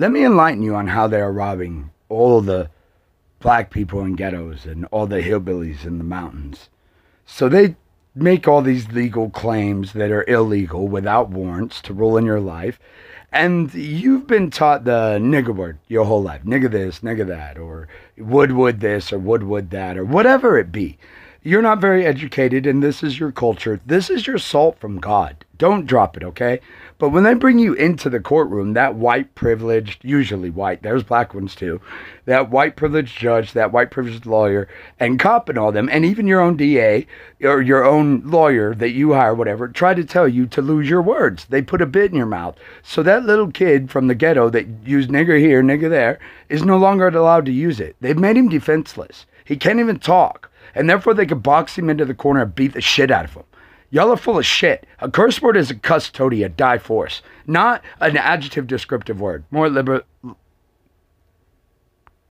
Let me enlighten you on how they are robbing all the black people in ghettos and all the hillbillies in the mountains. So they make all these legal claims that are illegal without warrants to rule in your life. And you've been taught the nigger word your whole life. Nigger this, nigger that, or wood wood this, or wood wood that, or whatever it be. You're not very educated, and this is your culture. This is your salt from God. Don't drop it, okay? But when they bring you into the courtroom, that white privileged, usually white, there's black ones too, that white privileged judge, that white privileged lawyer, and cop and all them, and even your own DA or your own lawyer that you hire, whatever, try to tell you to lose your words. They put a bit in your mouth. So that little kid from the ghetto that used nigger here, nigger there, is no longer allowed to use it. They've made him defenseless. He can't even talk. And therefore, they could box him into the corner and beat the shit out of him. Y'all are full of shit. A curse word is a custodia, a die force, not an adjective descriptive word. More liber-